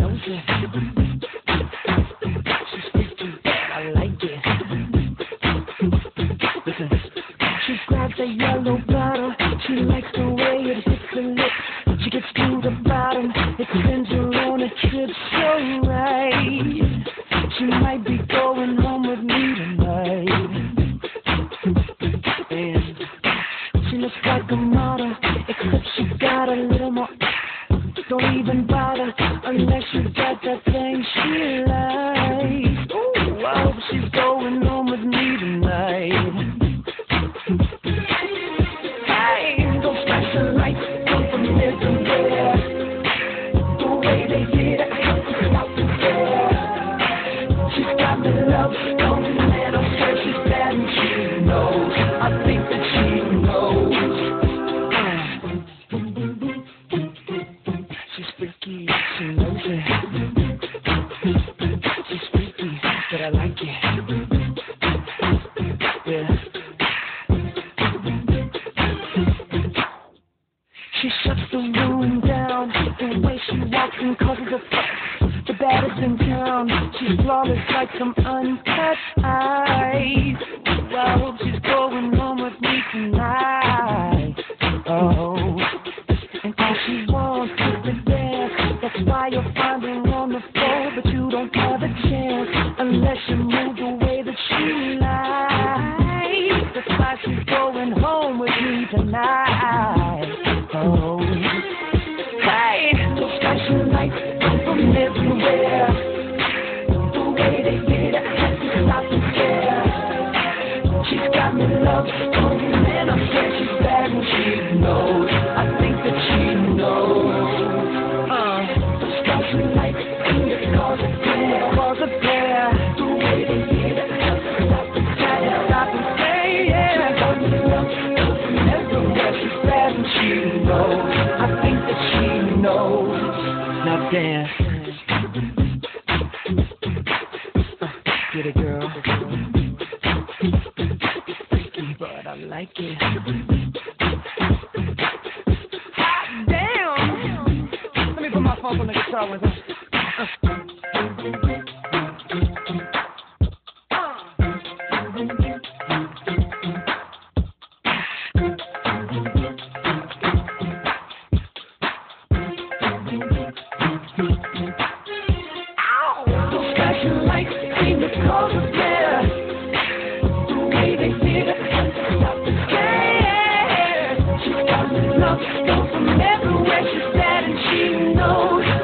knows it. She's I like it. Listen. She grabs a yellow bottle. She likes the way it hits her lips. She gets through the bottom. It sends her on a trip so right. She might be going home with me tonight. And she looks like a model, except she's got a little more. Don't even bother got that thing she likes. Ooh, I hope she's going home with me tonight. Hey, those flashing lights come from everywhere. The way they did it, I to stop stare. She's got me lovestoned, and I'm sure she's bad and she knows. I but I like it. She shuts the room down. The way she walks and causes a fuss. The baddest in town. She's flawless like some uncut ice. Well, I hope she's going home with me tonight. Unless you move the way that she likes. That's why she's going home with me tonight. Oh, hey, those flashing lights come from everywhere. Dance. Get it, girl. But I like it. Hot damn! Let me put my on the guitar with it. Those me from everywhere. She's bad and she knows.